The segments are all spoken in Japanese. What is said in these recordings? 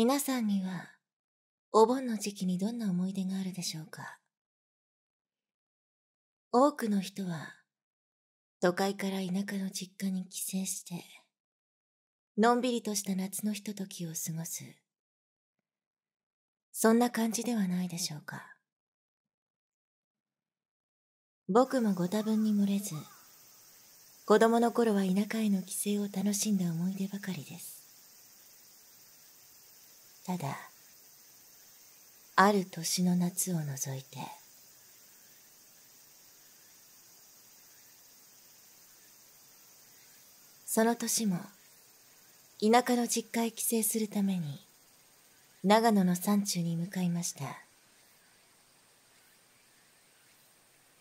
皆さんには、お盆の時期にどんな思い出があるでしょうか？多くの人は、都会から田舎の実家に帰省して、のんびりとした夏のひとときを過ごす。そんな感じではないでしょうか。僕もご多分に漏れず、子供の頃は田舎への帰省を楽しんだ思い出ばかりです。ただ、ある年の夏を除いて、その年も、田舎の実家へ帰省するために、長野の山中に向かいました。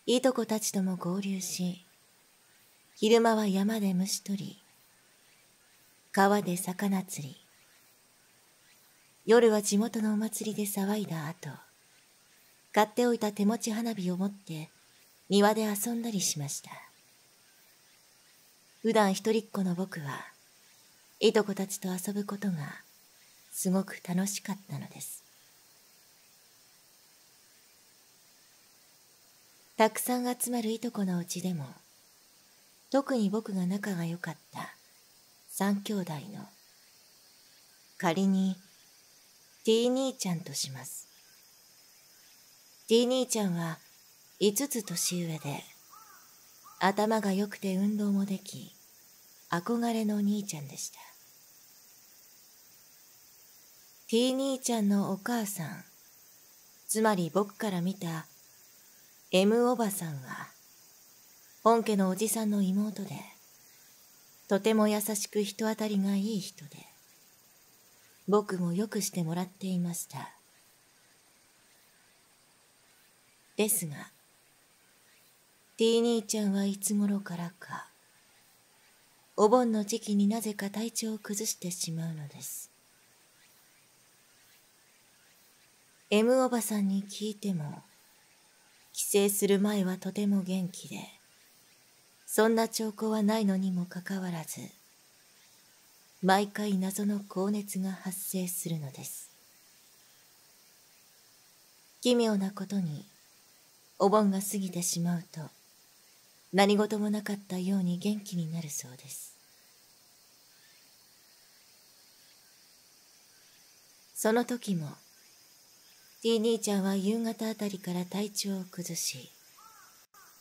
いとこたちとも合流し、昼間は山で虫取り、川で魚釣り、夜は地元のお祭りで騒いだ後、買っておいた手持ち花火を持って庭で遊んだりしました。普段一人っ子の僕は、いとこたちと遊ぶことがすごく楽しかったのです。たくさん集まるいとこのうちでも、特に僕が仲が良かった三兄弟の、仮に T 兄ちゃんとします。T 兄ちゃんは5つ年上で、頭が良くて運動もでき、憧れの兄ちゃんでした。T 兄ちゃんのお母さん、つまり僕から見た M おばさんは、本家のおじさんの妹で、とても優しく人当たりがいい人で、僕もよくしてもらっていました。ですが、ティー兄ちゃんはいつ頃からか、お盆の時期になぜか体調を崩してしまうのです。M おばさんに聞いても、帰省する前はとても元気で、そんな兆候はないのにもかかわらず、毎回謎の高熱が発生するのです。奇妙なことに、お盆が過ぎてしまうと、何事もなかったように元気になるそうです。その時も、ティー兄ちゃんは夕方あたりから体調を崩し、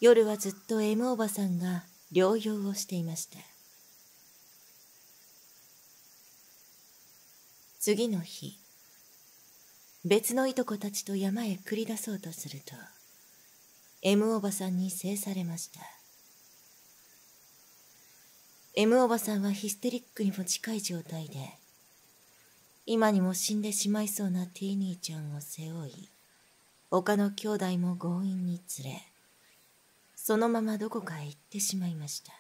夜はずっと M おばさんが療養をしていました。次の日、別のいとこたちと山へ繰り出そうとすると、M おばさんに制されました。M おばさんはヒステリックにも近い状態で、今にも死んでしまいそうなティー兄ちゃんを背負い、他の兄弟も強引に連れ、そのままどこかへ行ってしまいました。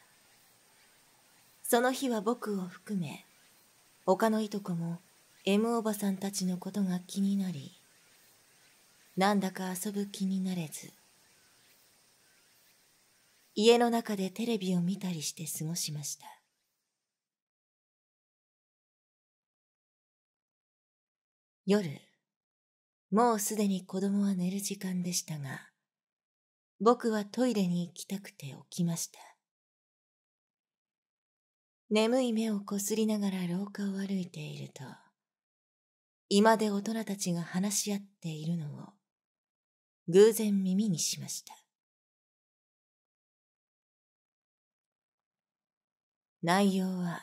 その日は僕を含め、他のいとこも M おばさんたちのことが気になり、なんだか遊ぶ気になれず、家の中でテレビを見たりして過ごしました。夜、もうすでに子供は寝る時間でしたが、僕はトイレに行きたくて起きました。眠い目をこすりながら廊下を歩いていると、今で大人たちが話し合っているのを偶然耳にしました。内容は、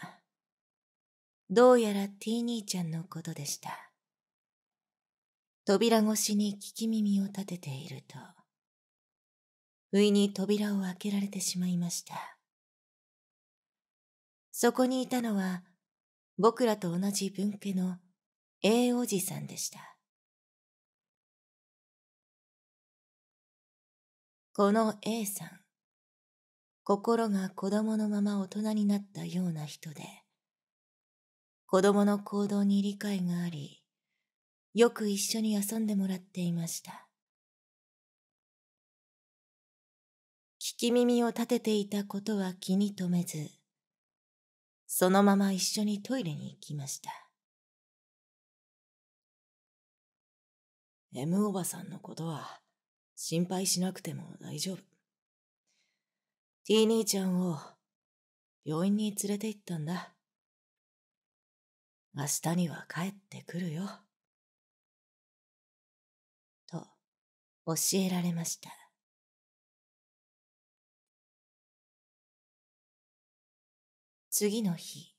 どうやらティー兄ちゃんのことでした。扉越しに聞き耳を立てていると、不意に扉を開けられてしまいました。そこにいたのは、僕らと同じ分家の A おじさんでした。この A さん、心が子供のまま大人になったような人で、子供の行動に理解があり、よく一緒に遊んでもらっていました。聞き耳を立てていたことは気に留めず、そのまま一緒にトイレに行きました。M おばさんのことは心配しなくても大丈夫。T 兄ちゃんを病院に連れて行ったんだ。明日には帰ってくるよ。と教えられました。次の日、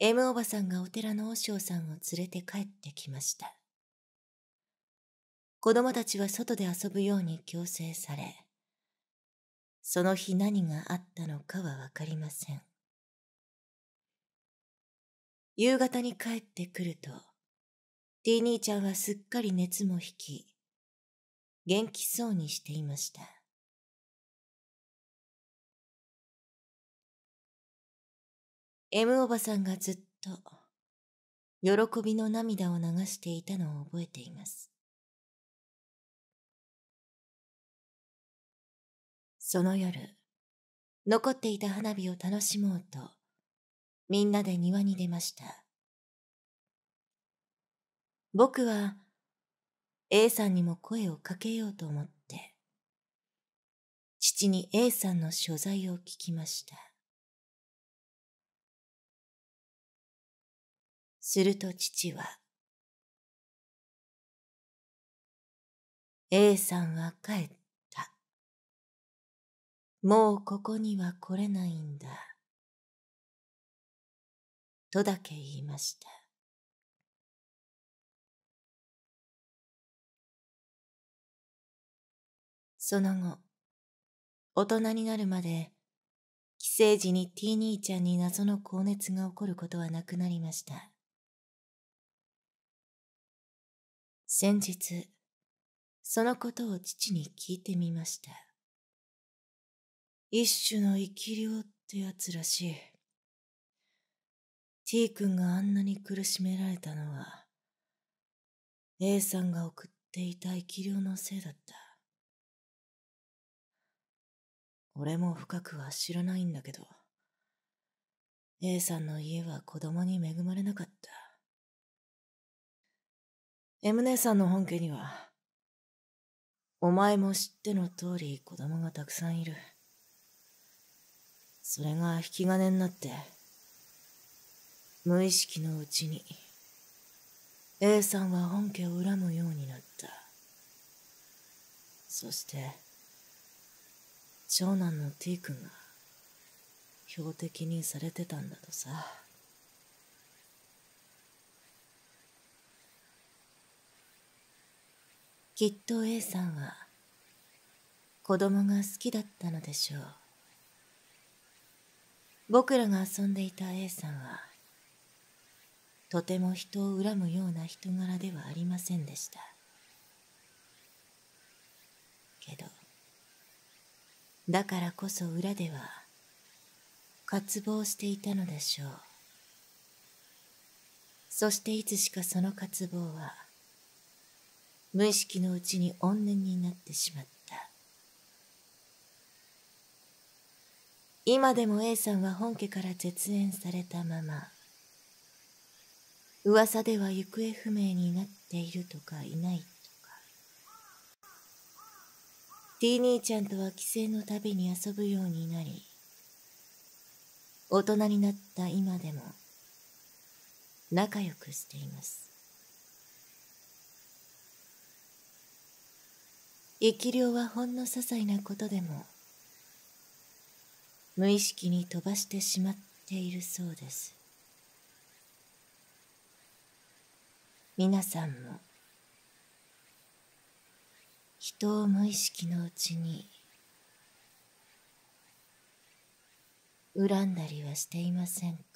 M おばさんがお寺の和尚さんを連れて帰ってきました。子供たちは外で遊ぶように強制され、その日何があったのかはわかりません。夕方に帰ってくると、T 兄ちゃんはすっかり熱も引き、元気そうにしていました。M おばさんがずっと喜びの涙を流していたのを覚えています。その夜、残っていた花火を楽しもうと、みんなで庭に出ました。僕は A さんにも声をかけようと思って、父に A さんの所在を聞きました。すると父は、A さんは帰った。もうここには来れないんだ。とだけ言いました。その後、大人になるまで、帰省時に T 兄ちゃんに謎の高熱が起こることはなくなりました。先日、そのことを父に聞いてみました。一種の生き量ってやつらしい。T 君があんなに苦しめられたのは、A さんが送っていた生き量のせいだった。俺も深くは知らないんだけど、A さんの家は子供に恵まれなかった。M 姉さんの本家には、お前も知っての通り子供がたくさんいる。それが引き金になって、無意識のうちに、A さんは本家を恨むようになった。そして、長男の T 君が、標的にされてたんだとさ。きっと A さんは、子供が好きだったのでしょう。僕らが遊んでいた A さんは、とても人を恨むような人柄ではありませんでした。けど、だからこそ裏では、渇望していたのでしょう。そしていつしかその渇望は、無意識のうちに怨念になってしまった。今でも A さんは本家から絶縁されたまま。噂では行方不明になっているとかいないとか。T 兄ちゃんとは帰省のたびに遊ぶようになり大人になった今でも仲良くしています。生き量はほんの些細なことでも無意識に飛ばしてしまっているそうです。皆さんも人を無意識のうちに恨んだりはしていませんか？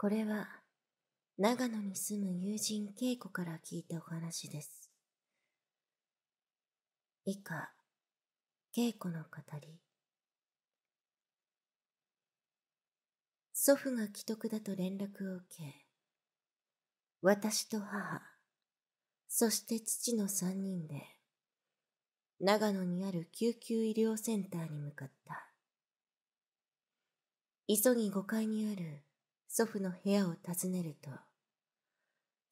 これは長野に住む友人恵子から聞いたお話です。以下、恵子の語り。祖父が既得だと連絡を受け、私と母、そして父の三人で長野にある救急医療センターに向かった。急ぎ5階にある祖父の部屋を訪ねると、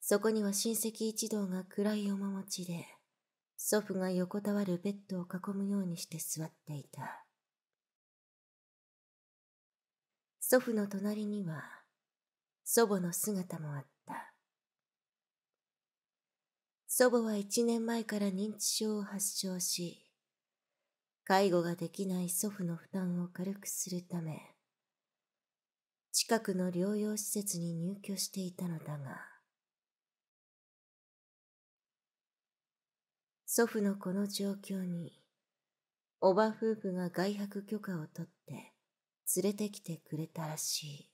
そこには親戚一同が暗い面持ちで、祖父が横たわるベッドを囲むようにして座っていた。祖父の隣には、祖母の姿もあった。祖母は一年前から認知症を発症し、介護ができない祖父の負担を軽くするため、近くの療養施設に入居していたのだが、祖父のこの状況に、おば夫婦が外泊許可を取って連れてきてくれたらしい。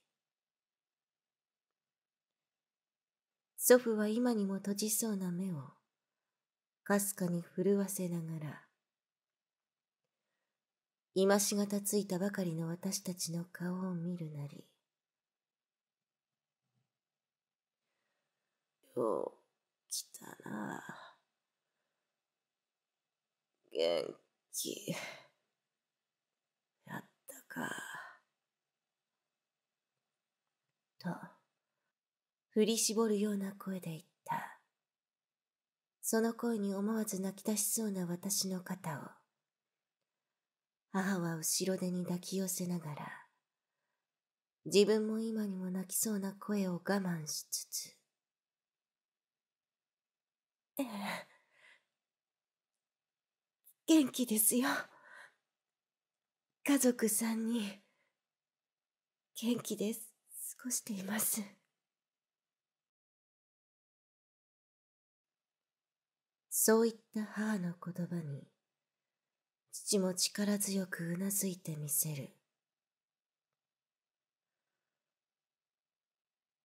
祖父は今にも閉じそうな目を、かすかに震わせながら、今しがたついたばかりの私たちの顔を見るなり、よう来たな。元気、やったか。と。振り絞るような声で言った。その声に思わず泣き出しそうな私の肩を、母は後ろ手に抱き寄せながら、自分も今にも泣きそうな声を我慢しつつ、ええ、元気ですよ。家族三人、元気です。過ごしています。そういった母の言葉に、父も力強くうなずいてみせる。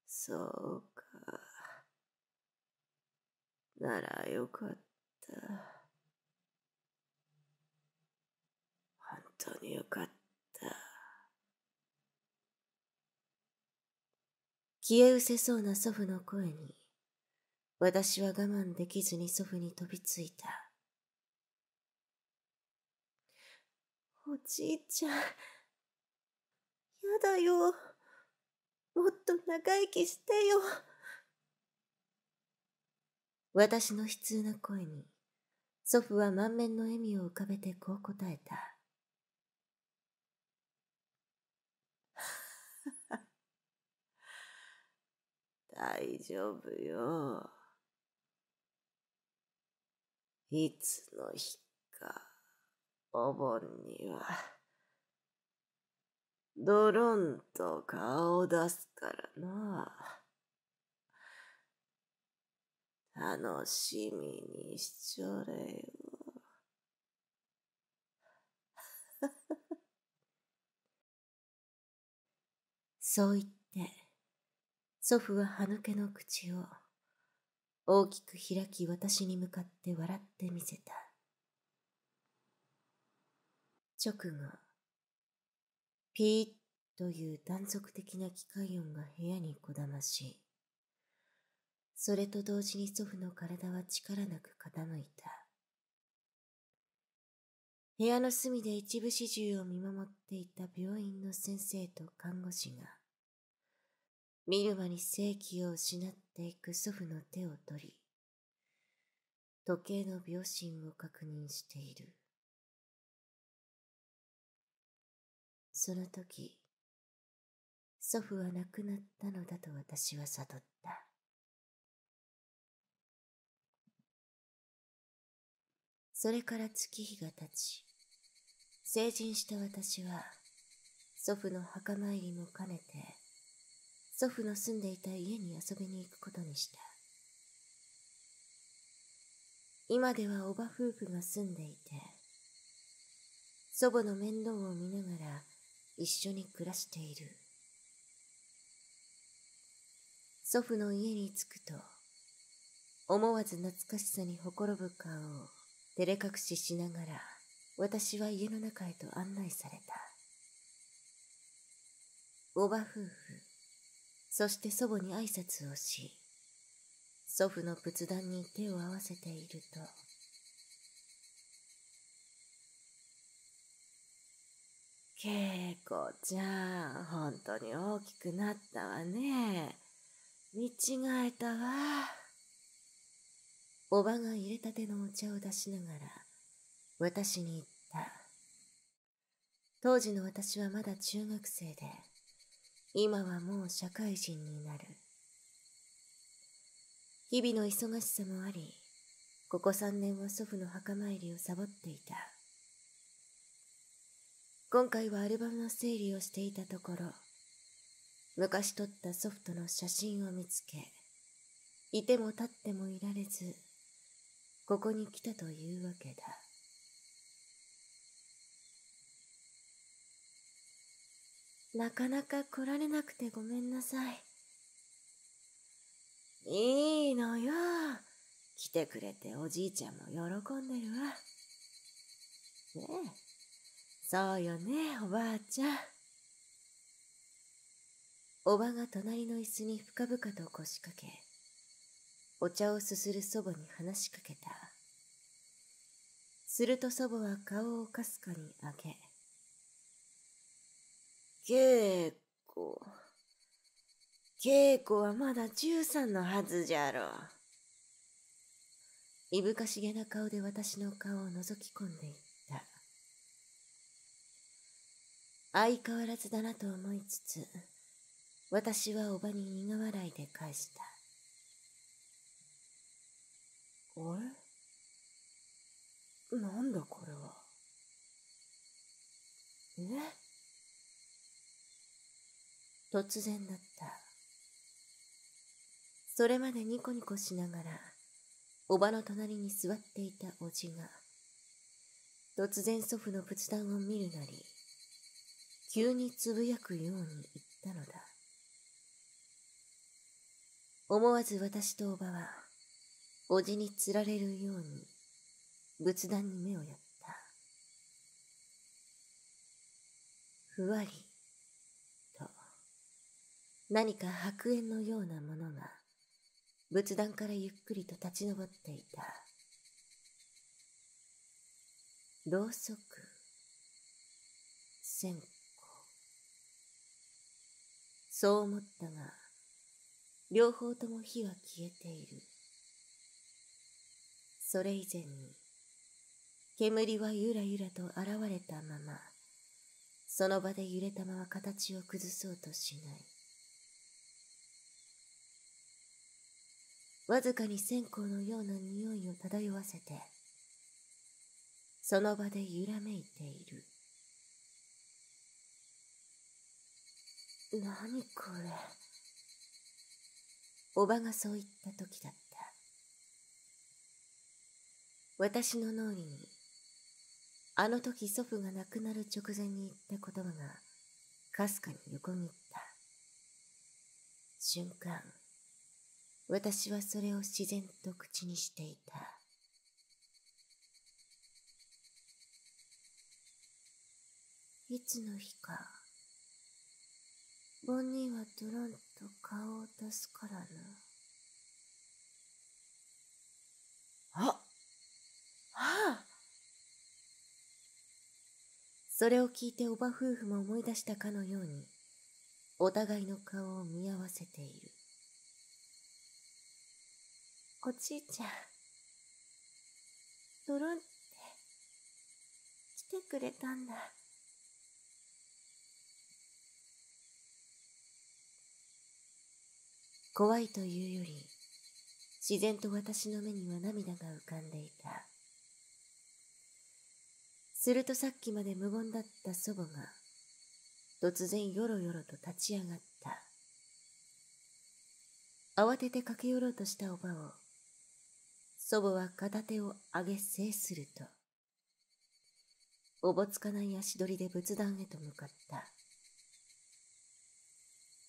そうか。ならよかった。本当によかった。消え失せそうな祖父の声に、私は我慢できずに祖父に飛びついた。おじいちゃん、やだよ。もっと長生きしてよ。私の悲痛な声に、祖父は満面の笑みを浮かべてこう答えた。大丈夫よ。いつの日か、お盆には、ドロンと顔を出すからな。楽しみにしちょれよ。そう言って、祖父は歯抜けの口を大きく開き私に向かって笑ってみせた。直後、ピーッという断続的な機械音が部屋にこだまし、それと同時に祖父の体は力なく傾いた。部屋の隅で一部始終を見守っていた病院の先生と看護師が、見る間に正気を失っていく祖父の手を取り、時計の秒針を確認している。その時、祖父は亡くなったのだと私は悟った。それから月日が経ち、成人した私は、祖父の墓参りも兼ねて、祖父の住んでいた家に遊びに行くことにした。今ではおば夫婦が住んでいて、祖母の面倒を見ながら一緒に暮らしている。祖父の家に着くと、思わず懐かしさにほころぶ顔を照れ隠ししながら私は家の中へと案内されたおば夫婦そして祖母に挨拶をし祖父の仏壇に手を合わせていると恵子ちゃん本当に大きくなったわね見違えたわ。おばが入れたてのお茶を出しながら、私に言った。当時の私はまだ中学生で、今はもう社会人になる。日々の忙しさもあり、ここ三年は祖父の墓参りをサボっていた。今回はアルバムの整理をしていたところ、昔撮ったソフトの写真を見つけ、いても立ってもいられず、ここに来たというわけだ。なかなか来られなくてごめんなさい。いいのよ。来てくれておじいちゃんも喜んでるわ。ねえ。そうよね、おばあちゃん。おばが隣の椅子に深々と腰掛け、お茶をすする祖母に話しかけた。すると祖母は顔をかすかに上げ、稽古。稽古はまだ十三のはずじゃろう。いぶかしげな顔で私の顔を覗き込んでいった。相変わらずだなと思いつつ、私はおばに苦笑いで返した。あれ？なんだこれは？え？突然だった。それまでニコニコしながら、おばの隣に座っていたおじが、突然祖父の仏壇を見るなり、急につぶやくように言ったのだ。思わず私とおばは、おじにつられるように、仏壇に目をやった。ふわり、と、何か白煙のようなものが、仏壇からゆっくりと立ち上っていた。ろうそく、線香。そう思ったが、両方とも火は消えている。それ以前に、煙はゆらゆらと現れたまま、その場で揺れたまま形を崩そうとしない。わずかに線香のような匂いを漂わせて、その場で揺らめいている。何これ？おばがそう言った時だった。私の脳裏に、あの時祖父が亡くなる直前に言った言葉が、かすかに横切った。瞬間、私はそれを自然と口にしていた。いつの日か、ボンニーはドロンと顔を出すからな。あっああそれを聞いておば夫婦も思い出したかのように、お互いの顔を見合わせている。おじいちゃん、ドロンって来てくれたんだ。怖いというより、自然と私の目には涙が浮かんでいた。するとさっきまで無言だった祖母が、突然よろよろと立ち上がった。慌てて駆け寄ろうとしたおばを、祖母は片手を上げ制すると、おぼつかない足取りで仏壇へと向かった。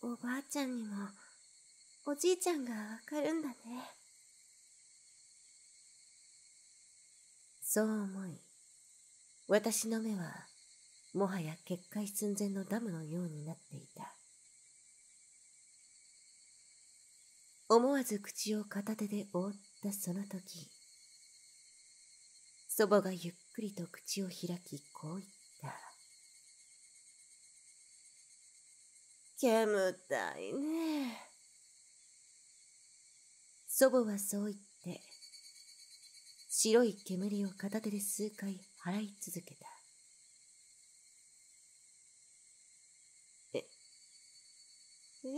おばあちゃんにも、おじいちゃんがわかるんだね。そう思い、私の目は、もはや決壊寸前のダムのようになっていた。思わず口を片手で覆ったその時、祖母がゆっくりと口を開き、こう言った。煙たいね。祖母はそう言って、白い煙を片手で数回払い続けた。え、ええ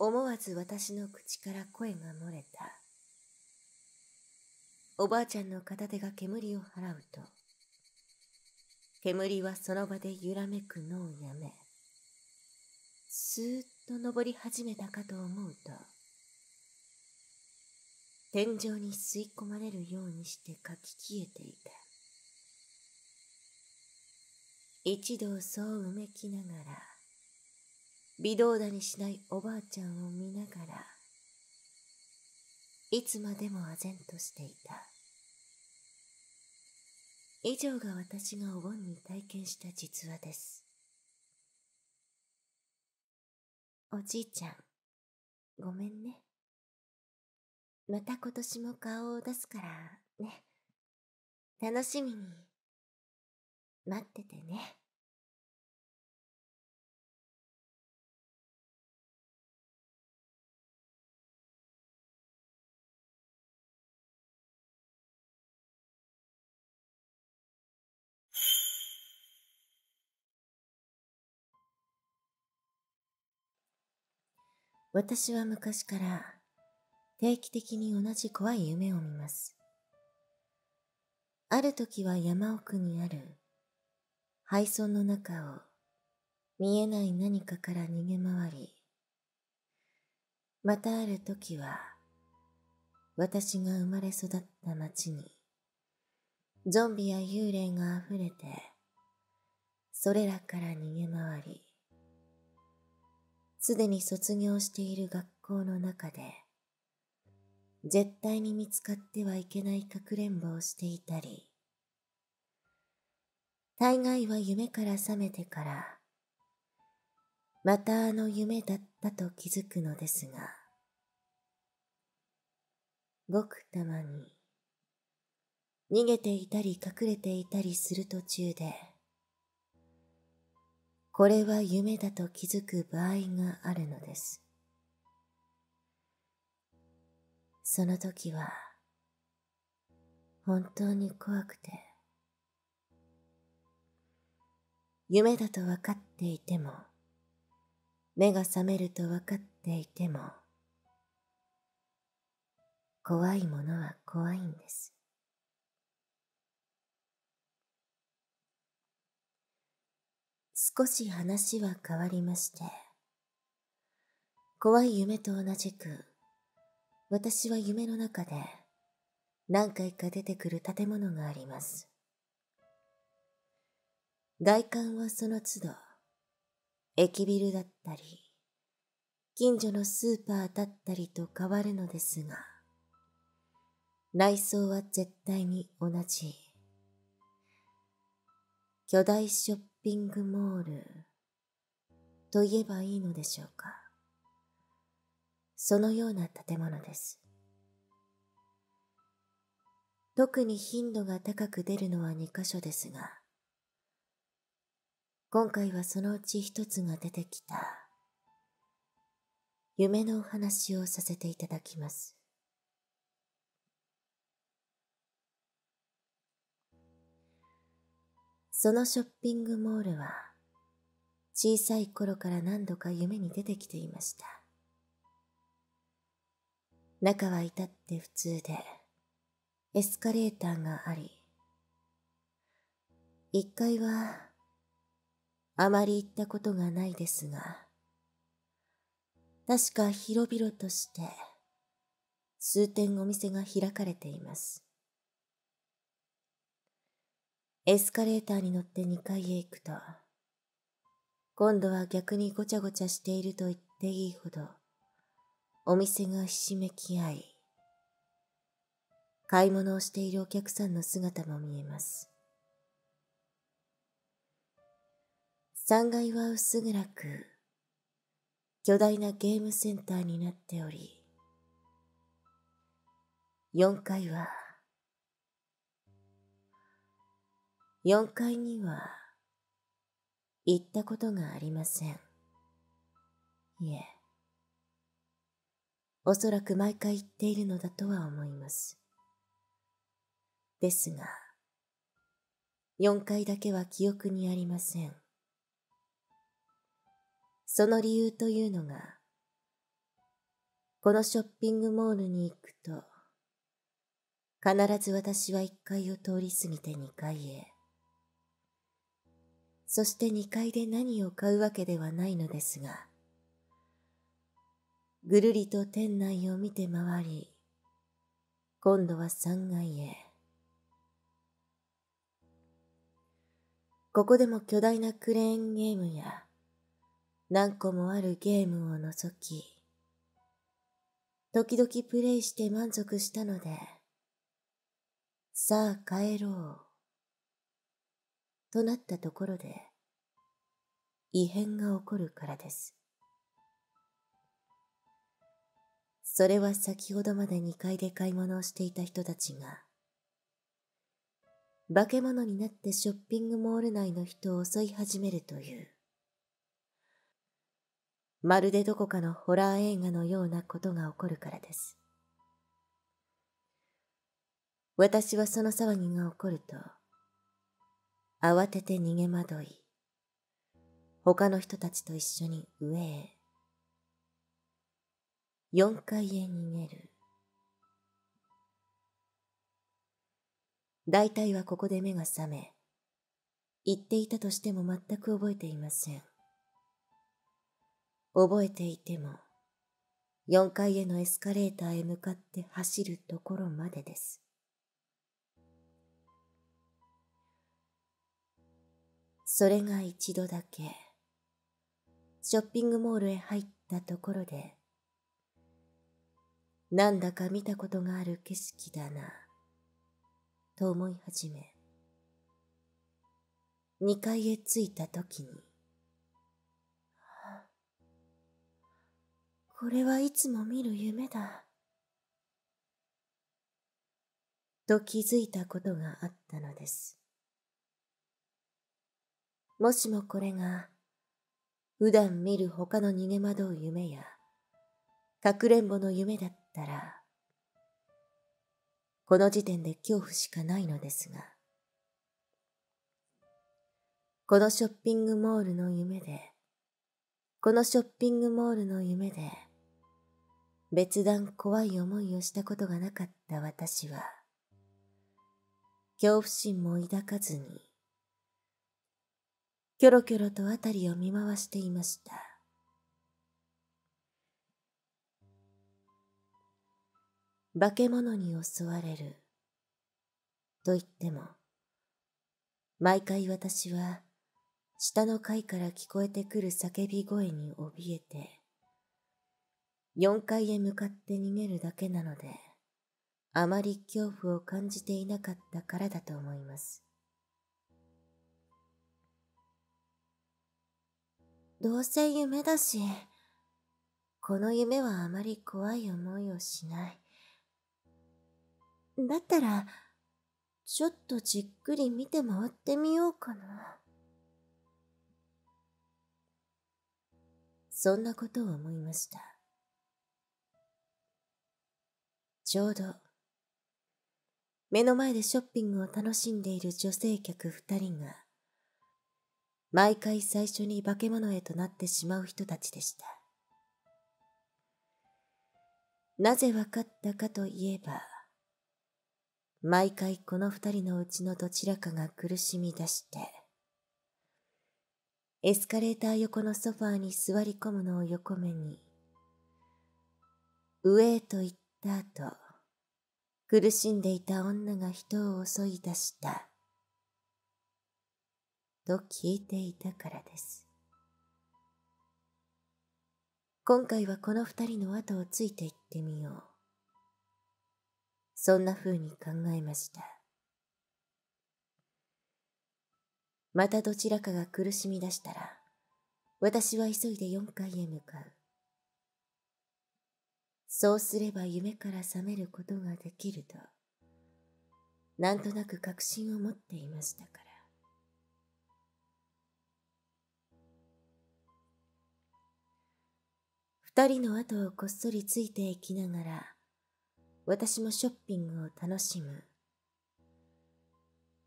ー、思わず私の口から声が漏れた。おばあちゃんの片手が煙を払うと、煙はその場で揺らめくのをやめ、スーッと登り始めたかと思うと、天井に吸い込まれるようにしてかき消えていた。一度そううめきながら、微動だにしないおばあちゃんを見ながら、いつまでも唖然としていた。以上が私がお盆に体験した実話です。おじいちゃん、ごめんね。また今年も顔を出すからね。楽しみに待っててね。私は昔から定期的に同じ怖い夢を見ます。ある時は山奥にある。廃村の中を。見えない何かから逃げ回り、またある時は。私が生まれ育った町に。ゾンビや幽霊が溢れて。それらから逃げ回り、すでに卒業している学校の中で、絶対に見つかってはいけないかくれんぼをしていたり、大概は夢から覚めてから、またあの夢だったと気づくのですが、ごくたまに、逃げていたり隠れていたりする途中で、これは夢だと気づく場合があるのです。その時は、本当に怖くて、夢だと分かっていても、目が覚めると分かっていても、怖いものは怖いんです。少し話は変わりまして、怖い夢と同じく、私は夢の中で何回か出てくる建物があります。外観はその都度、駅ビルだったり、近所のスーパーだったりと変わるのですが、内装は絶対に同じ。巨大ショッピングモールと言えばいいのでしょうか。そのような建物です。特に頻度が高く出るのは2箇所ですが、今回はそのうち一つが出てきた夢のお話をさせていただきます。そのショッピングモールは小さい頃から何度か夢に出てきていました。中は至って普通でエスカレーターがあり、1階はあまり行ったことがないですが、確か広々として数店お店が開かれています。エスカレーターに乗って2階へ行くと、今度は逆にごちゃごちゃしていると言っていいほど、お店がひしめき合い、買い物をしているお客さんの姿も見えます。3階は薄暗く、巨大なゲームセンターになっており、4階は4階には行ったことがありません。いえ、おそらく毎回言っているのだとは思います。ですが、4回だけは記憶にありません。その理由というのが、このショッピングモールに行くと、必ず私は1階を通り過ぎて2階へ。そして2階で何を買うわけではないのですが、ぐるりと店内を見て回り、今度は3階へ。ここでも巨大なクレーンゲームや何個もあるゲームを除き、時々プレイして満足したので、さあ帰ろう。となったところで、異変が起こるからです。それは先ほどまで2階で買い物をしていた人たちが、化け物になってショッピングモール内の人を襲い始めるという、まるでどこかのホラー映画のようなことが起こるからです。私はその騒ぎが起こると、慌てて逃げ惑い、他の人たちと一緒に上へ、4階へ逃げる。大体はここで目が覚め、言っていたとしても全く覚えていません。覚えていても、4階へのエスカレーターへ向かって走るところまでです。それが一度だけ、ショッピングモールへ入ったところで、なんだか見たことがある景色だな、と思い始め、2階へ着いた時に、これはいつも見る夢だ。と気づいたことがあったのです。もしもこれが、普段見る他の逃げ惑う夢や、かくれんぼの夢だったたら、この時点で恐怖しかないのですが、このショッピングモールの夢で、このショッピングモールの夢で、別段怖い思いをしたことがなかった私は、恐怖心も抱かずに、キョロキョロとあたりを見回していました。化け物に襲われる。と言っても、毎回私は下の階から聞こえてくる叫び声に怯えて、4階へ向かって逃げるだけなので、あまり恐怖を感じていなかったからだと思います。どうせ夢だし、この夢はあまり怖い思いをしない。だったら、ちょっとじっくり見て回ってみようかな。そんなことを思いました。ちょうど、目の前でショッピングを楽しんでいる女性客二人が、毎回最初に化け物へとなってしまう人たちでした。なぜわかったかといえば、毎回この二人のうちのどちらかが苦しみ出して、エスカレーター横のソファーに座り込むのを横目に、上へと行った後、苦しんでいた女が人を襲い出した。と聞いていたからです。今回はこの二人の後をついていってみよう。そんな風に考えました。またどちらかが苦しみ出したら私は急いで4階へ向かう。そうすれば夢から覚めることができるとなんとなく確信を持っていましたから。二人の後をこっそりついていきながら私もショッピングを楽しむ。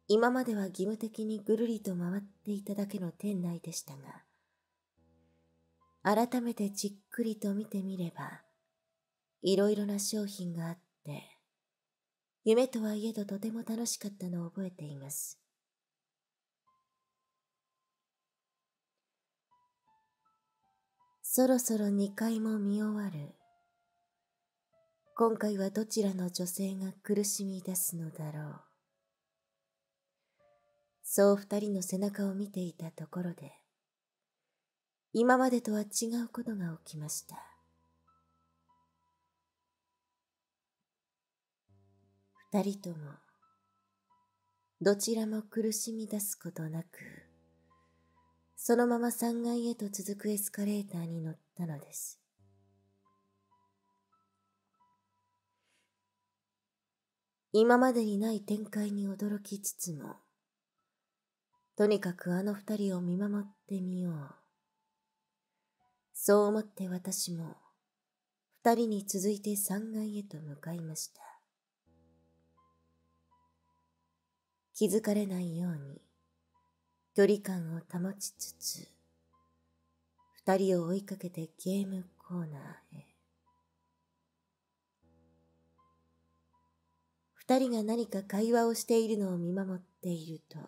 今までは義務的にぐるりと回っていただけの店内でしたが、改めてじっくりと見てみれば、いろいろな商品があって、夢とはいえどとても楽しかったのを覚えています。そろそろ2回も見終わる。今回はどちらの女性が苦しみ出すのだろう。そう二人の背中を見ていたところで、今までとは違うことが起きました。二人とも、どちらも苦しみ出すことなく、そのまま3階へと続くエスカレーターに乗ったのです。今までにない展開に驚きつつも、とにかくあの二人を見守ってみよう。そう思って私も、二人に続いて三階へと向かいました。気づかれないように、距離感を保ちつつ、二人を追いかけてゲームコーナーへ。二人が何か会話をしているのを見守っていると、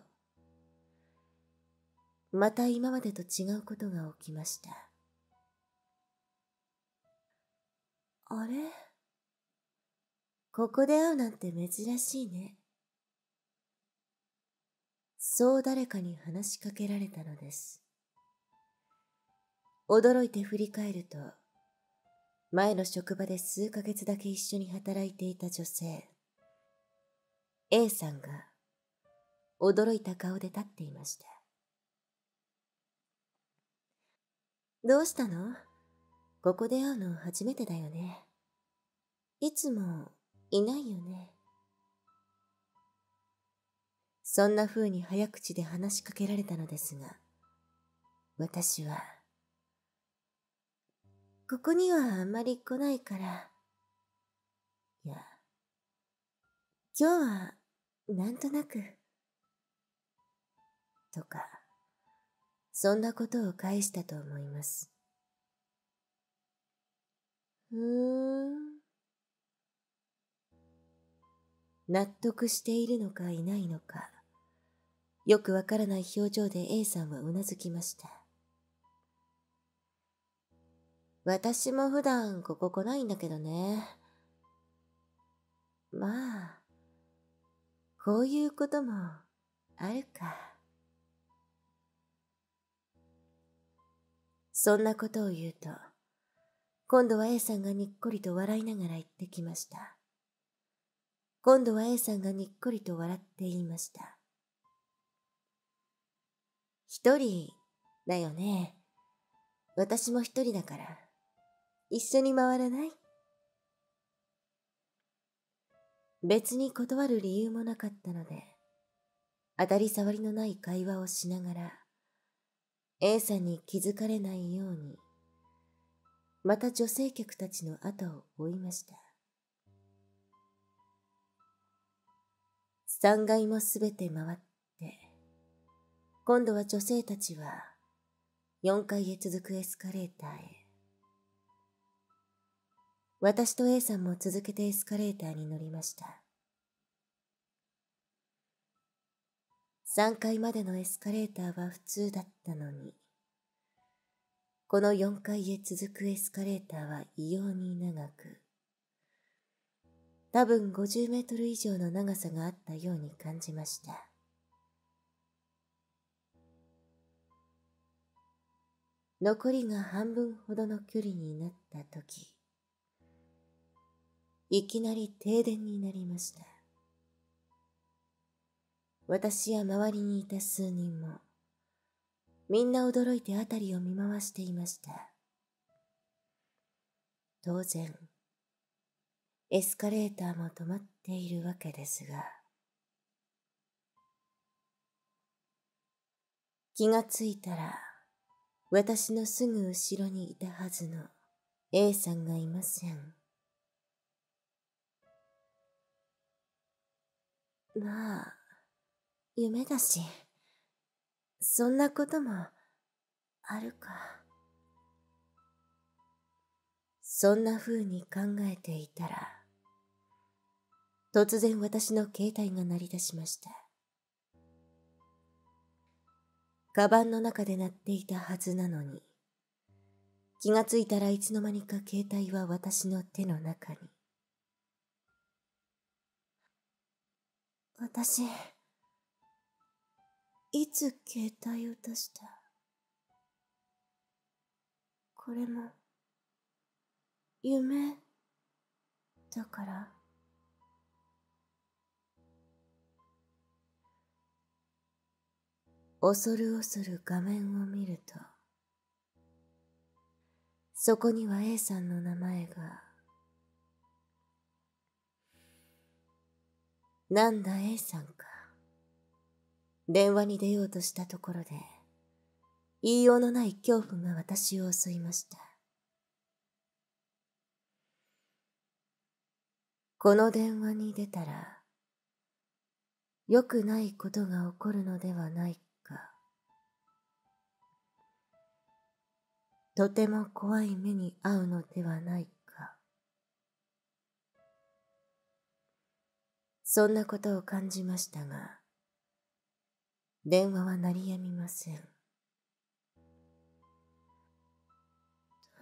また今までと違うことが起きました。あれ？ここで会うなんて珍しいね。そう誰かに話しかけられたのです。驚いて振り返ると、前の職場で数ヶ月だけ一緒に働いていた女性、A さんが驚いた顔で立っていました。どうしたの？ここで会うの初めてだよね。いつもいないよね。そんな風に早口で話しかけられたのですが、私は、ここにはあんまり来ないから、いや、今日はなんとなく、とか、そんなことを返したと思います。ふーん。納得しているのかいないのか、よくわからない表情で A さんはうなずきました。私も普段ここ来ないんだけどね。まあ、こういうこともあるか。そんなことを言うと、今度は A さんがにっこりと笑いながら言ってきました。今度は A さんがにっこりと笑って言いました。一人だよね。私も一人だから、一緒に回らない？別に断る理由もなかったので、当たり障りのない会話をしながら、A さんに気づかれないように、また女性客たちの後を追いました。3階もすべて回って、今度は女性たちは4階へ続くエスカレーターへ。私と A さんも続けてエスカレーターに乗りました。3階までのエスカレーターは普通だったのに、この4階へ続くエスカレーターは異様に長く、多分50メートル以上の長さがあったように感じました。残りが半分ほどの距離になった時、いきなり停電になりました。私や周りにいた数人も、みんな驚いて辺りを見回していました。当然、エスカレーターも止まっているわけですが、気がついたら、私のすぐ後ろにいたはずの A さんがいません。まあ、夢だし、そんなこともあるか。そんな風に考えていたら、突然私の携帯が鳴り出しました。カバンの中で鳴っていたはずなのに、気がついたらいつの間にか携帯は私の手の中に。私、いつ携帯を出した？これも、夢、だから。恐る恐る画面を見ると、そこには A さんの名前が。なんだ A さんか。電話に出ようとしたところで、言いようのない恐怖が私を襲いました。この電話に出たら、良くないことが起こるのではないかとても怖い目に遭うのではないか。そんなことを感じましたが、電話は鳴りやみません。ど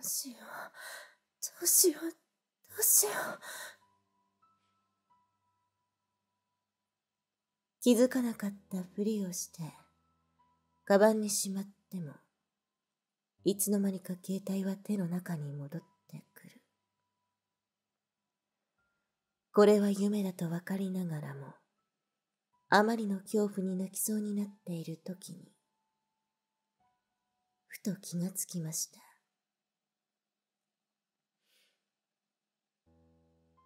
うしよう、どうしよう、どうしよう。気づかなかったふりをして、カバンにしまっても、いつの間にか携帯は手の中に戻ってくる。これは夢だと分かりながらも、あまりの恐怖に泣きそうになっている時に、ふと気がつきました。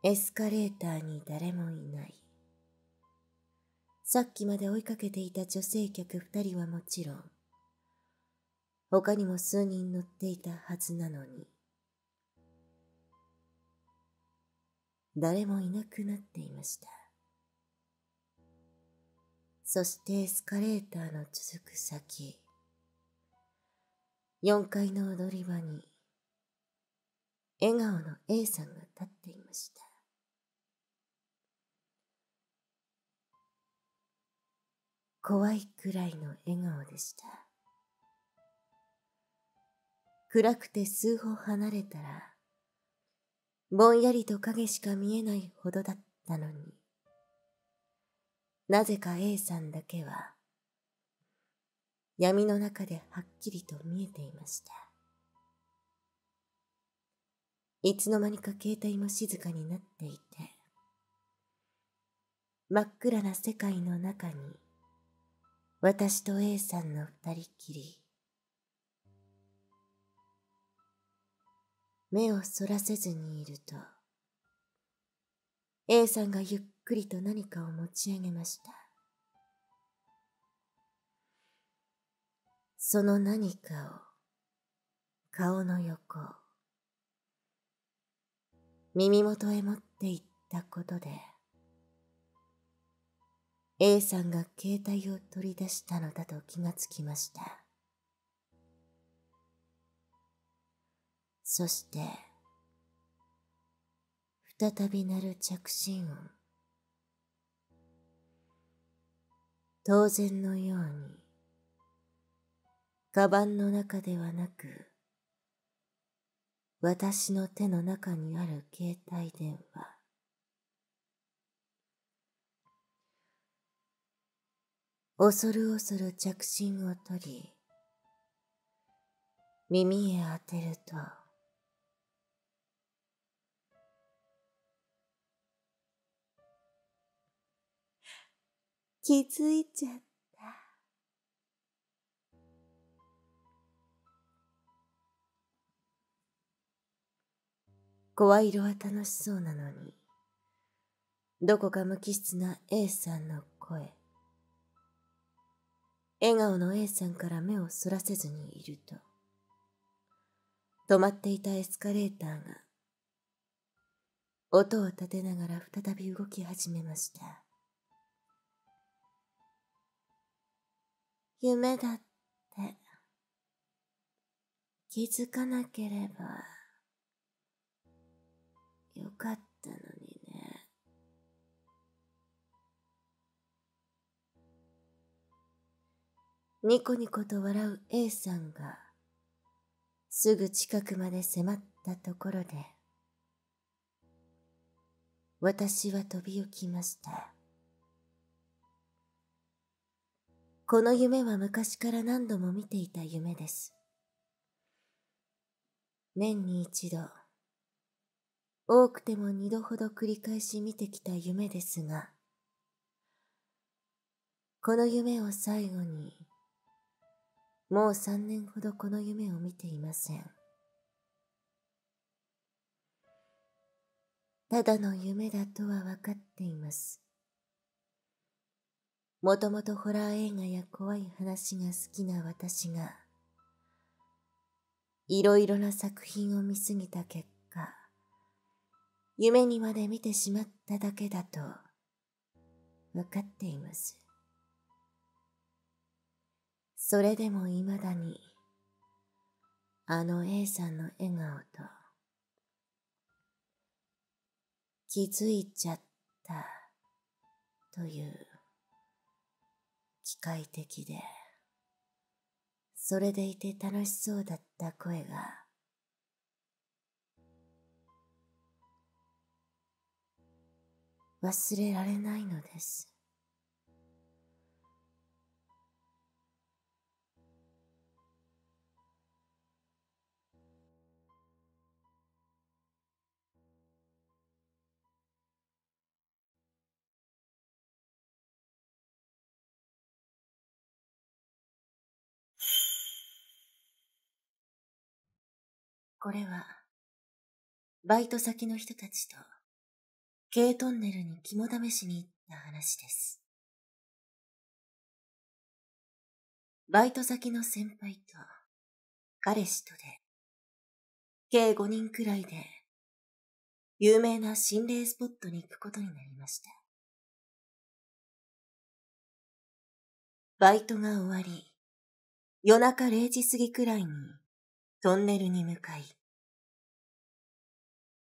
エスカレーターに誰もいない。さっきまで追いかけていた女性客二人はもちろん、他にも数人乗っていたはずなのに、誰もいなくなっていました。そしてエスカレーターの続く先、4階の踊り場に、笑顔の A さんが立っていました。怖いくらいの笑顔でした。暗くて数歩離れたら、ぼんやりと影しか見えないほどだったのに、なぜか A さんだけは、闇の中ではっきりと見えていました。いつの間にか携帯も静かになっていて、真っ暗な世界の中に、私と A さんの二人きり、目をそらせずにいると、A さんがゆっくりと何かを持ち上げました。その何かを顔の横、耳元へ持っていったことで、A さんが携帯を取り出したのだと気がつきました。そして、再び鳴る着信音。当然のように、カバンの中ではなく、私の手の中にある携帯電話。恐る恐る着信を取り、耳へ当てると、気づいちゃった。声色は楽しそうなのに、どこか無機質な A さんの声。笑顔の A さんから目をそらせずにいると、止まっていたエスカレーターが、音を立てながら再び動き始めました。夢だって、気づかなければ、よかったのにね。ニコニコと笑う A さんが、すぐ近くまで迫ったところで、私は飛び起きました。この夢は昔から何度も見ていた夢です。年に一度、多くても二度ほど繰り返し見てきた夢ですが、この夢を最後に、もう三年ほどこの夢を見ていません。ただの夢だとは分かっています。もともとホラー映画や怖い話が好きな私が、いろいろな作品を見すぎた結果、夢にまで見てしまっただけだと、わかっています。それでも未だに、あの A さんの笑顔と、気づいちゃったという機械的で、それでいて楽しそうだった声が、忘れられないのです。これは、バイト先の人たちと、K トンネルに肝試しに行った話です。バイト先の先輩と、彼氏とで、計5人くらいで、有名な心霊スポットに行くことになりました。バイトが終わり、夜中0時過ぎくらいにトンネルに向かい、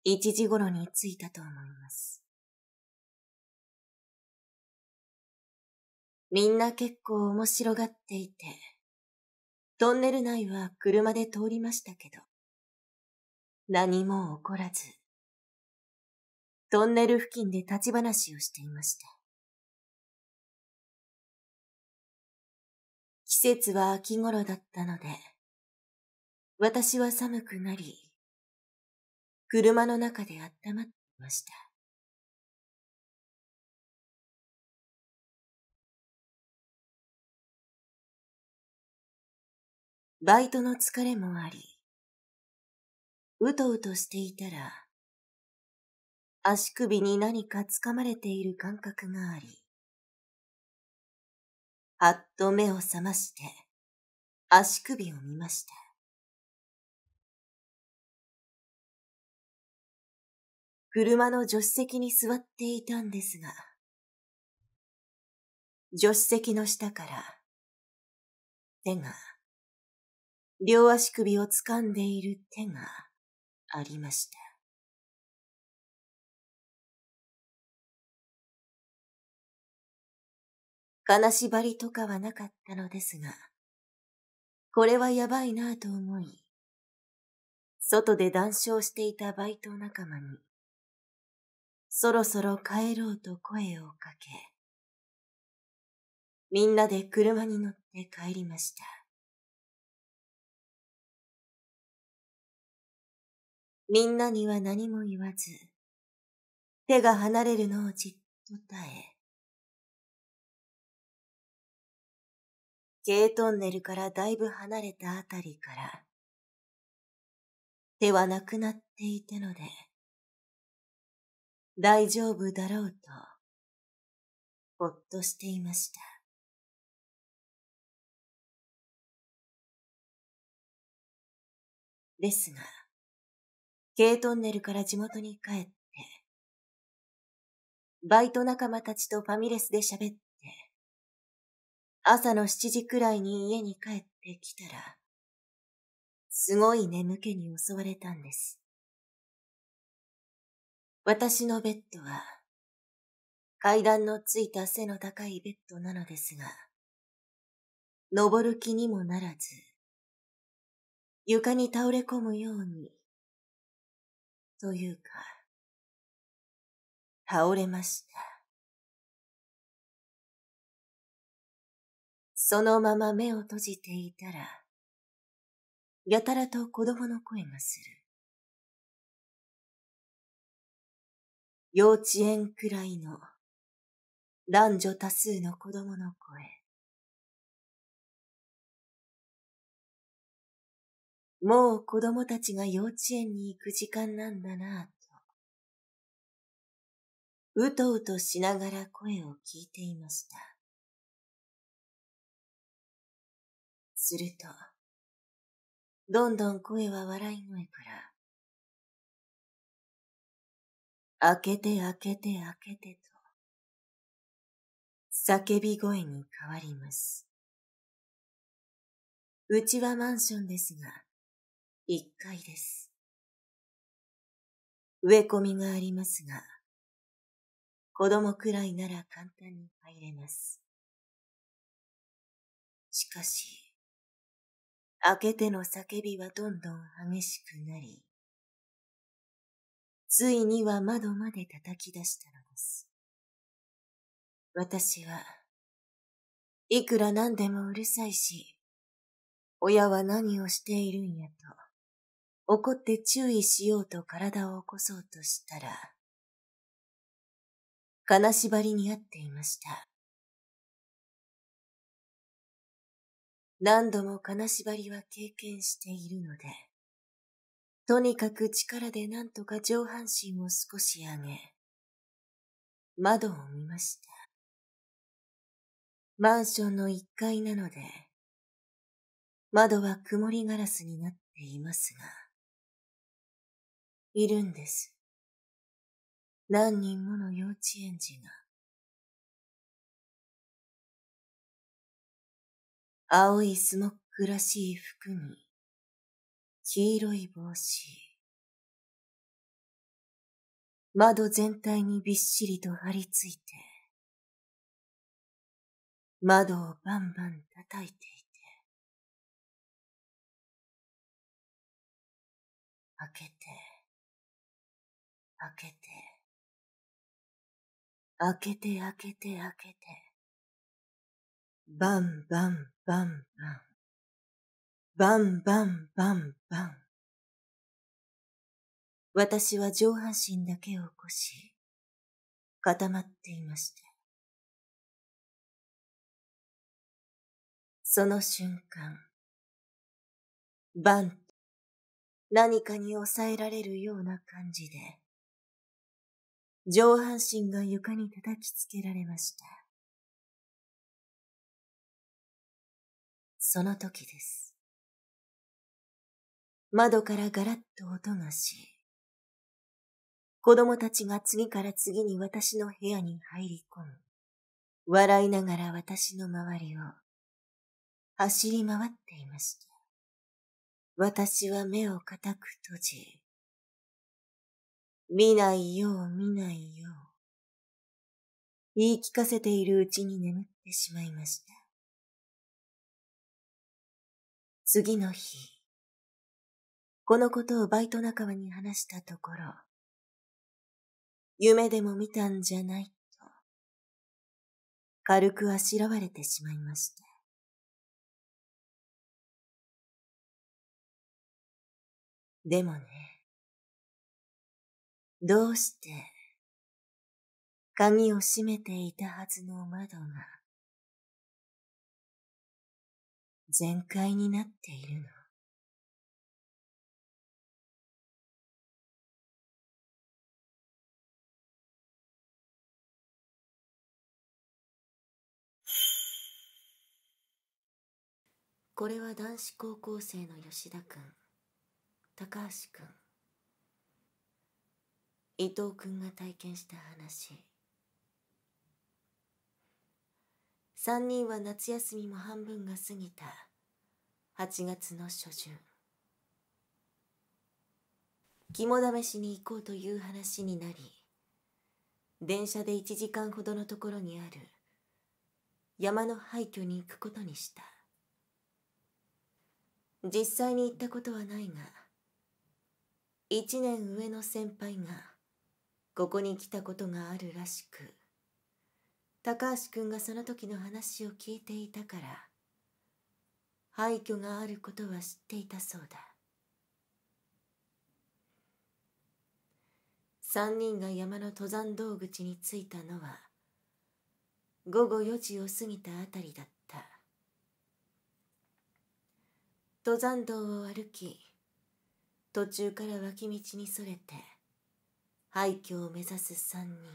1時頃に着いたと思います。みんな結構面白がっていて、トンネル内は車で通りましたけど、何も起こらず、トンネル付近で立ち話をしていました。季節は秋頃だったので、私は寒くなり、車の中で温まっていました。バイトの疲れもあり、うとうとしていたら、足首に何か掴まれている感覚があり、はっと目を覚まして足首を見ました。車の助手席に座っていたんですが、助手席の下から手が、両足首を掴んでいる手がありました。金縛りとかはなかったのですが、これはやばいなぁと思い、外で談笑していたバイト仲間に、そろそろ帰ろうと声をかけ、みんなで車に乗って帰りました。みんなには何も言わず、手が離れるのをじっと耐え、K トンネルからだいぶ離れたあたりから、手はなくなっていたので、大丈夫だろうと、ほっとしていました。ですが、軽トンネルから地元に帰って、バイト仲間たちとファミレスで喋って、朝の7時くらいに家に帰ってきたら、すごい眠気に襲われたんです。私のベッドは、階段のついた背の高いベッドなのですが、登る気にもならず、床に倒れ込むように、というか、倒れました。そのまま目を閉じていたら、やたらと子供の声がする。幼稚園くらいの男女多数の子供の声。もう子供たちが幼稚園に行く時間なんだなぁと、うとうとしながら声を聞いていました。すると、どんどん声は笑い声から、開けて開けて開けてと、叫び声に変わります。うちはマンションですが、一階です。植え込みがありますが、子供くらいなら簡単に入れます。しかし、開けての叫びはどんどん激しくなり、ついには窓まで叩き出したのです。私は、いくら何でもうるさいし、親は何をしているんやと、怒って注意しようと体を起こそうとしたら、金縛りにあっていました。何度も金縛りは経験しているので、とにかく力で何とか上半身を少し上げ、窓を見ました。マンションの一階なので、窓は曇りガラスになっていますが、いるんです。何人もの幼稚園児が。青いスモックらしい服に、黄色い帽子。窓全体にびっしりと張り付いて、窓をバンバン叩いていて、開けて、開けて、開けて開けて開けて、バンバンバンバン。バンバンバンバン。私は上半身だけを起こし、固まっていました。その瞬間、バンと何かに抑えられるような感じで、上半身が床に叩きつけられました。その時です。窓からガラッと音がし、子供たちが次から次に私の部屋に入り込む。笑いながら私の周りを走り回っていました。私は目を固く閉じ、見ないよう見ないよう、言い聞かせているうちに眠ってしまいました。次の日、このことをバイト仲間に話したところ、夢でも見たんじゃないと、軽くあしらわれてしまいました。でもね、どうして、鍵を閉めていたはずの窓が、全開になっているの？これは男子高校生の吉田くん。高橋君。伊藤君が体験した話。3人は夏休みも半分が過ぎた。8月の初旬。肝試しに行こうという話になり電車で1時間ほどのところにある山の廃墟に行くことにした。実際に行ったことはないが1年上の先輩がここに来たことがあるらしく高橋君がその時の話を聞いていたから廃墟があることは知っていたそうだ。三人が山の登山道口に着いたのは午後4時を過ぎたあたりだった。登山道を歩き途中から脇道にそれて廃墟を目指す三人。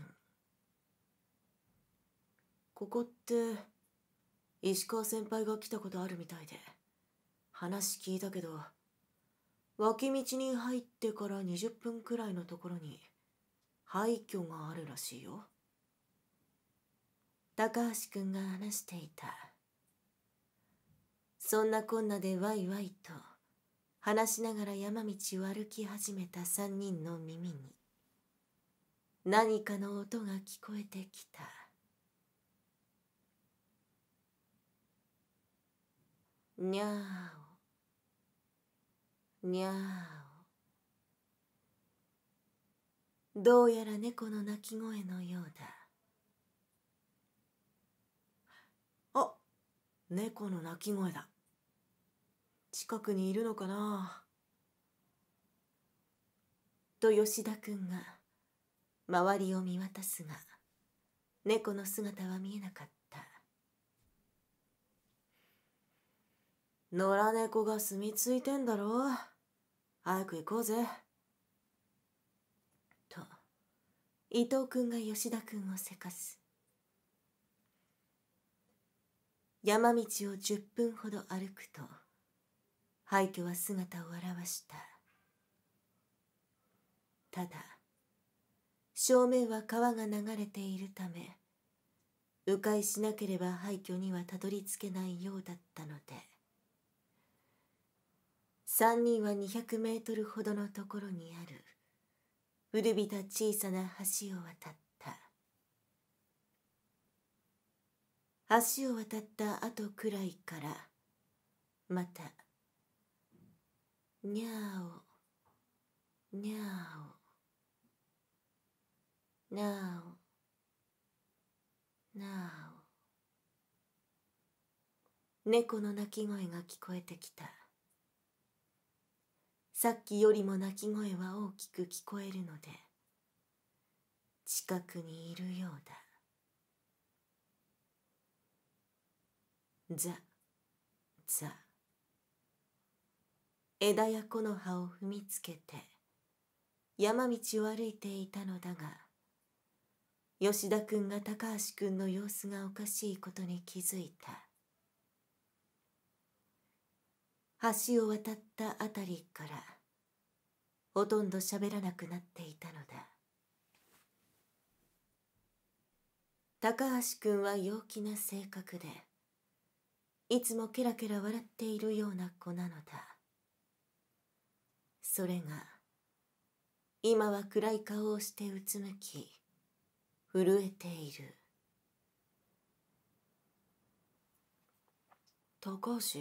ここって石川先輩が来たことあるみたいで話聞いたけど脇道に入ってから20分くらいのところに廃墟があるらしいよ。高橋君が話していた。そんなこんなでワイワイと話しながら山道を歩き始めた三人の耳に何かの音が聞こえてきた。にゃーおにゃーおどうやら猫の鳴き声のようだ。あ猫の鳴き声だ。近くにいるのかな？と吉田君が周りを見渡すが猫の姿は見えなかった。野良猫が住み着いてんだろ早く行こうぜ。と伊藤君が吉田君をせかす。山道を10分ほど歩くと廃墟は姿を現した。ただ正面は川が流れているため迂回しなければ廃墟にはたどり着けないようだったので3人は200メートルほどのところにある古びた小さな橋を渡った。橋を渡った後くらいからまたにゃおにゃおにゃおにゃお猫の鳴き声が聞こえてきたさっきよりも鳴き声は大きく聞こえるので近くにいるようだザザ枝や木の葉を踏みつけて山道を歩いていたのだが吉田君が高橋君の様子がおかしいことに気づいた。橋を渡ったあたりからほとんど喋らなくなっていたのだ。高橋君は陽気な性格でいつもケラケラ笑っているような子なのだ。それが今は暗い顔をしてうつむき震えている。高橋？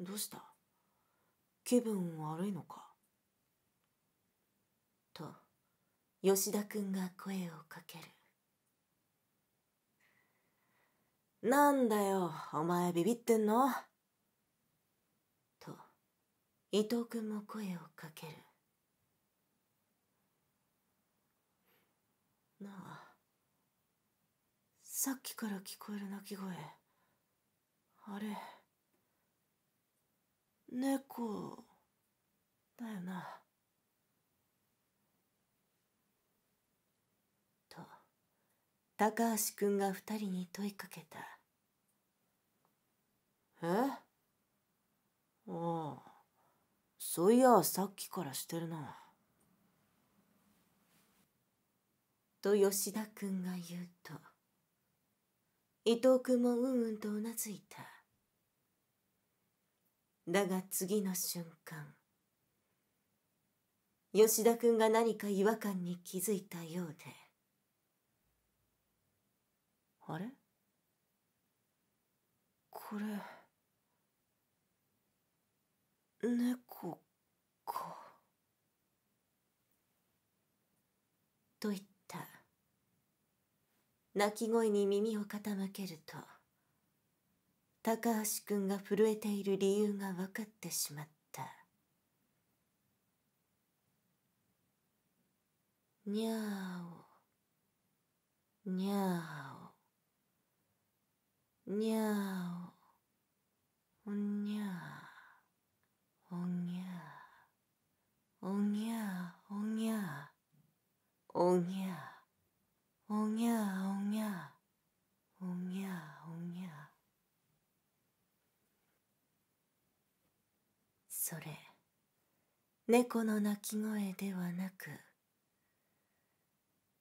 どうした？気分悪いのか？と吉田君が声をかける。なんだよ、お前ビビってんの、伊藤君も声をかける。なあ、さっきから聞こえる鳴き声。あれ、猫、だよなと。高橋君が二人に問いかけた。え？ああ、そういやさっきからしてるな。と吉田君が言うと。伊藤君もうんうんとうなずいた。だが次の瞬間。吉田君が何か違和感に気づいたようで。あれ？これ。猫か。と言った？泣き声に耳を傾けると高橋君が震えている理由が分かってしまった。にゃーおにゃーおにゃーおにゃー。おにゃーおにゃおにゃおにゃおにゃおにゃおにゃおにゃそれ猫の鳴き声ではなく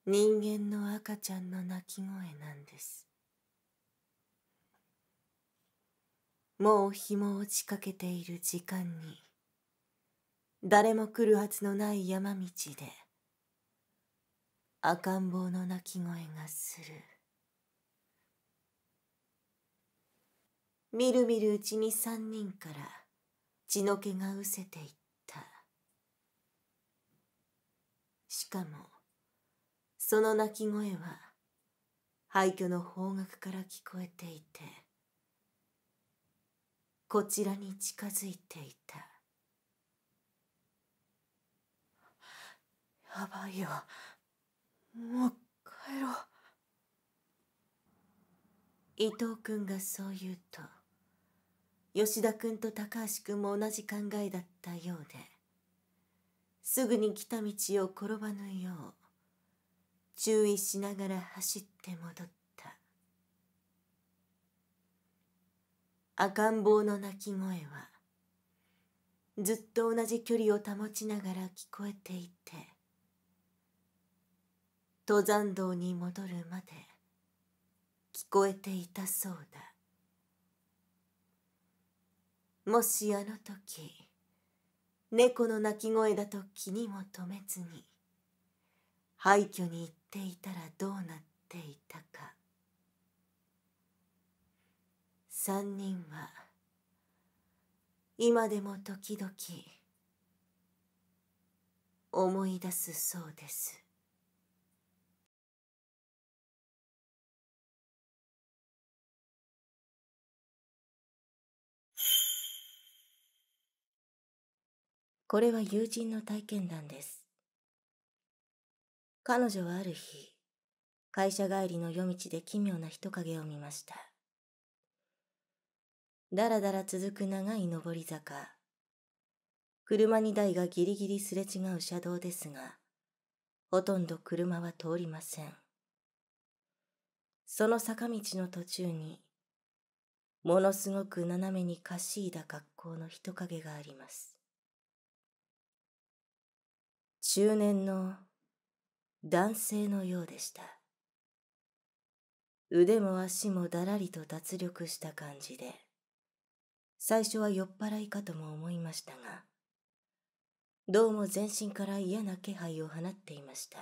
人間の赤ちゃんの鳴き声なんです。もう日も落ちかけている時間に誰も来るはずのない山道で赤ん坊の鳴き声がする。みるみるうちに三人から血の気が失せていった。しかもその鳴き声は廃墟の方角から聞こえていてこちらに近づいていた。やばいよ。もう帰ろう。伊藤君がそう言うと吉田君と高橋君も同じ考えだったようですぐに来た道を転ばぬよう注意しながら走って戻った。赤ん坊の鳴き声はずっと同じ距離を保ちながら聞こえていて登山道に戻るまで聞こえていたそうだ。もしあの時猫の鳴き声だと気にも留めずに廃墟に行っていたらどうなっていたか。三人は今でも時々思い出すそうです。これは友人の体験談です。彼女はある日会社帰りの夜道で奇妙な人影を見ました。だらだら続く長い上り坂。車2台がギリギリすれ違う車道ですがほとんど車は通りません。その坂道の途中にものすごく斜めにかしいだ格好の人影があります。中年の男性のようでした。腕も足もだらりと脱力した感じで最初は酔っ払いかとも思いましたがどうも全身から嫌な気配を放っていました。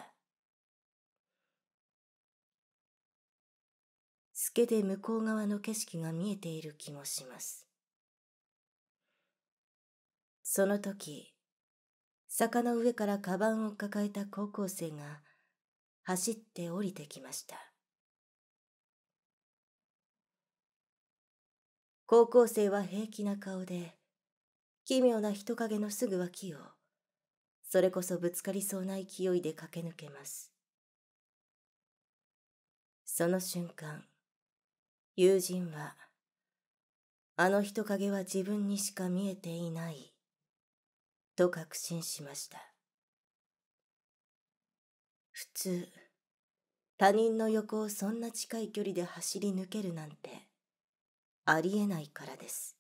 透けて向こう側の景色が見えている気もします。その時坂の上からカバンを抱えた高校生が走って降りてきました。高校生は平気な顔で奇妙な人影のすぐ脇をそれこそぶつかりそうな勢いで駆け抜けます。その瞬間友人はあの人影は自分にしか見えていない。と確信しました普通他人の横をそんな近い距離で走り抜けるなんてありえないからです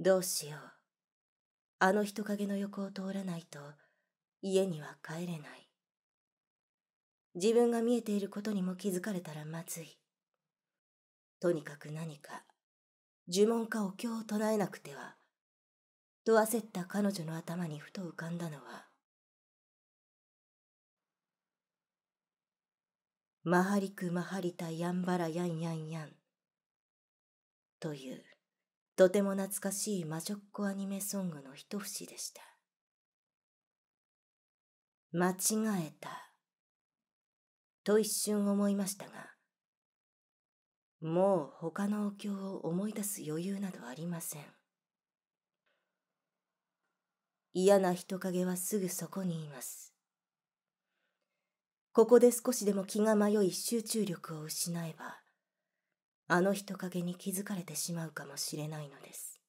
どうしようあの人影の横を通らないと家には帰れない。自分が見えていることにも気づかれたらまずい。とにかく何か呪文かお経を唱えなくては、と焦った彼女の頭にふと浮かんだのは、マハリクマハリタヤンバラヤンヤンヤンというとても懐かしい魔女っ子アニメソングの一節でした。間違えた。と一瞬思いましたが、もう他のお経を思い出す余裕などありません。嫌な人影はすぐそこにいます。ここで少しでも気が迷い集中力を失えば、あの人影に気づかれてしまうかもしれないのです。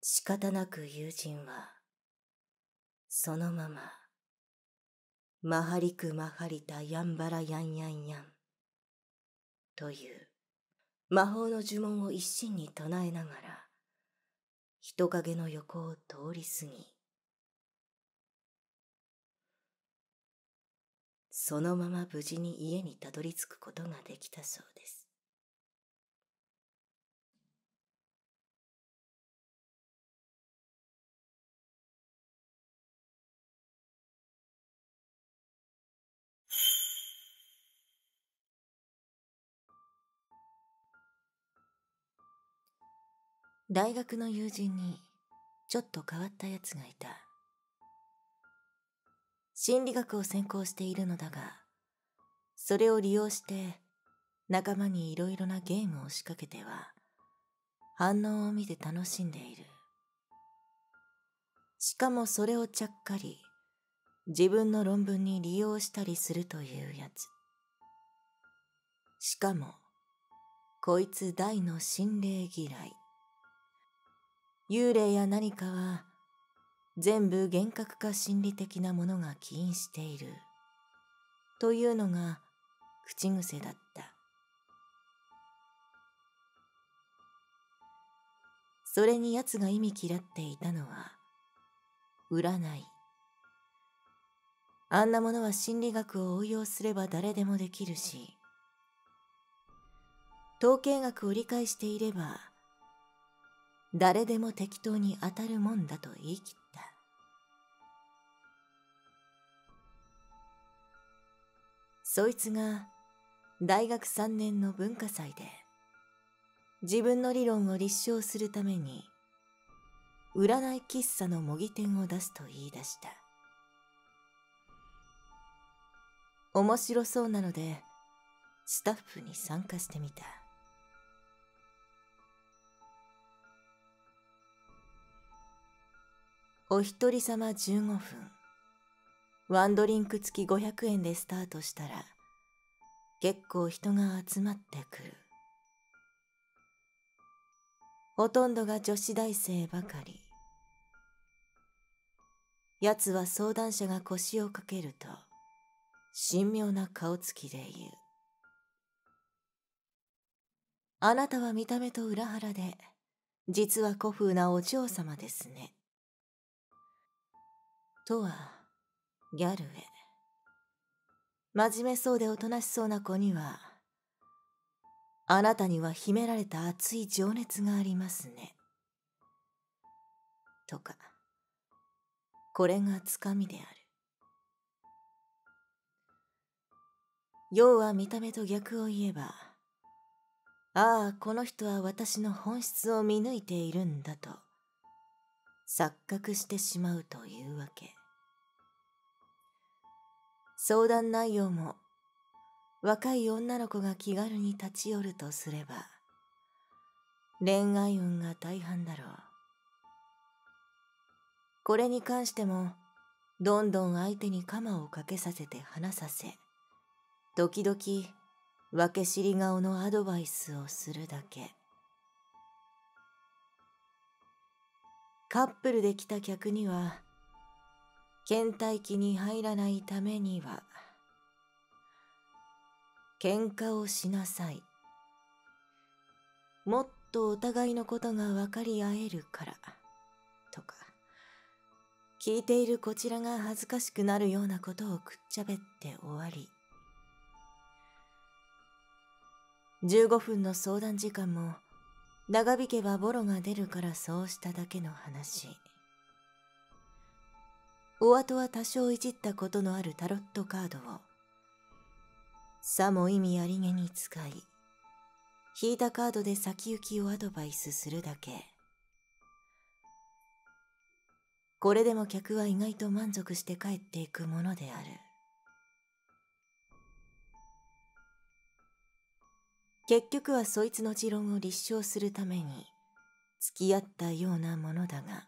仕方なく友人は、そのまま、マハリクマハリタヤンバラヤンヤンヤン、という魔法の呪文を一心に唱えながら、人影の横を通り過ぎ、そのまま無事に家にたどり着くことができたそうです。大学の友人にちょっと変わったやつがいた。心理学を専攻しているのだが、それを利用して仲間にいろいろなゲームを仕掛けては、反応を見て楽しんでいる。しかもそれをちゃっかり自分の論文に利用したりするというやつ。しかも、こいつ大の心霊嫌い。幽霊や何かは全部幻覚化心理的なものが起因している。というのが口癖だった。それに奴が意味嫌っていたのは占い。あんなものは心理学を応用すれば誰でもできるし統計学を理解していれば誰でも適当に当たるもんだと言い切った。そいつが大学3年の文化祭で自分の理論を立証するために占い喫茶の模擬店を出すと言い出した。面白そうなのでスタッフに参加してみた。お一人様15分。ワンドリンク付き500円でスタートしたら、結構人が集まってくる。ほとんどが女子大生ばかり。奴は相談者が腰をかけると、神妙な顔つきで言う。あなたは見た目と裏腹で、実は古風なお嬢様ですね。とは、ギャルへ。真面目そうでおとなしそうな子には、あなたには秘められた熱い情熱がありますね。とか、これがつかみである。要は見た目と逆を言えば、ああ、この人は私の本質を見抜いているんだと、錯覚してしまうというわけ。相談内容も若い女の子が気軽に立ち寄るとすれば恋愛運が大半だろう。これに関してもどんどん相手に鎌をかけさせて話させ時々分け知り顔のアドバイスをするだけ。カップルで来た客には倦怠期に入らないためには、喧嘩をしなさい。もっとお互いのことが分かり合えるからとか聞いているこちらが恥ずかしくなるようなことをくっちゃべって終わり15分の相談時間も長引けばボロが出るからそうしただけの話お後は多少いじったことのあるタロットカードをさも意味ありげに使い引いたカードで先行きをアドバイスするだけ。これでも客は意外と満足して帰っていくものである。結局はそいつの持論を立証するために付き合ったようなものだが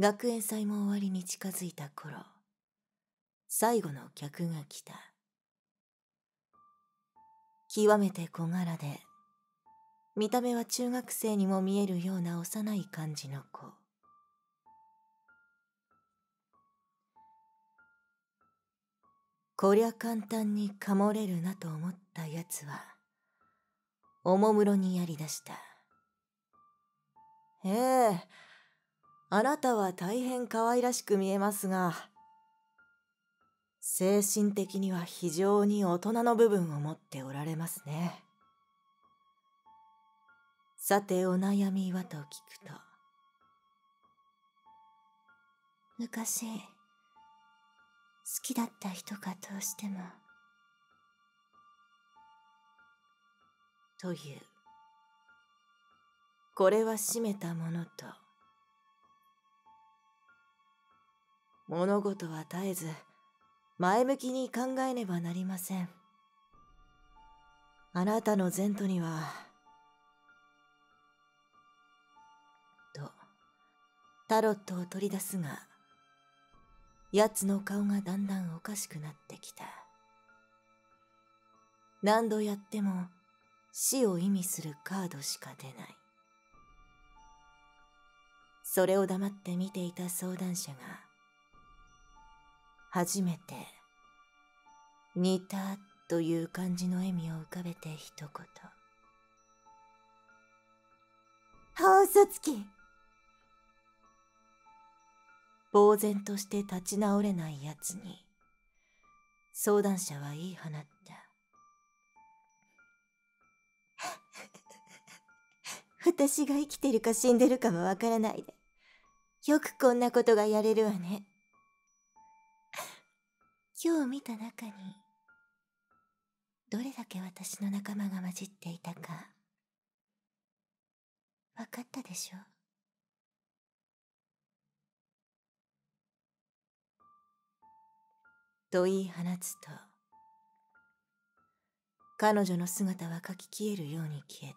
学園祭も終わりに近づいた頃最後の客が来た。極めて小柄で見た目は中学生にも見えるような幼い感じの子。こりゃ簡単にかもれるなと思ったやつはおもむろにやりだした。ええあなたは大変可愛らしく見えますが精神的には非常に大人の部分を持っておられますね。さてお悩みはと聞くと。昔、好きだった人がどうしても。という。これは閉めたものと。物事は絶えず、前向きに考えねばなりません。あなたの前途には、と、タロットを取り出すが、奴の顔がだんだんおかしくなってきた。何度やっても死を意味するカードしか出ない。それを黙って見ていた相談者が、初めて。似たという感じの笑みを浮かべて一言。は嘘つき呆然として立ち直れないやつに相談者は言い放った。私が生きてるか死んでるかもわからないで。よくこんなことがやれるわね今日見た中にどれだけ私の仲間が混じっていたか分かったでしょと言い放つと彼女の姿はかき消えるように消え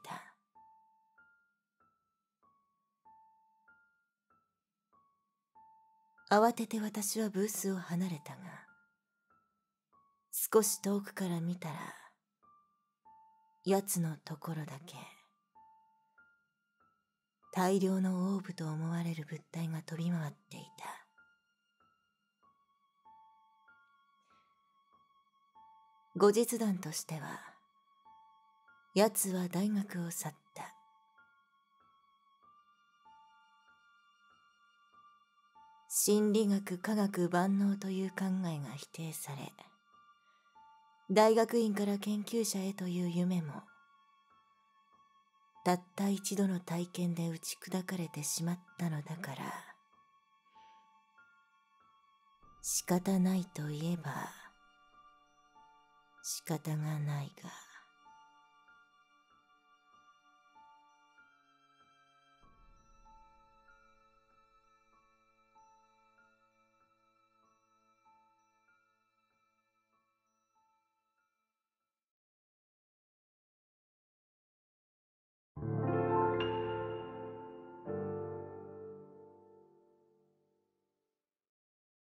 た。慌てて私はブースを離れたが少し遠くから見たら奴のところだけ大量のオーブと思われる物体が飛び回っていた。後日談としては奴は大学を去った。心理学科学万能という考えが否定され大学院から研究者へという夢もたった一度の体験で打ち砕かれてしまったのだから仕方ないといえば仕方がないが